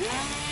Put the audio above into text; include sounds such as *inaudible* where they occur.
Yeah. *laughs*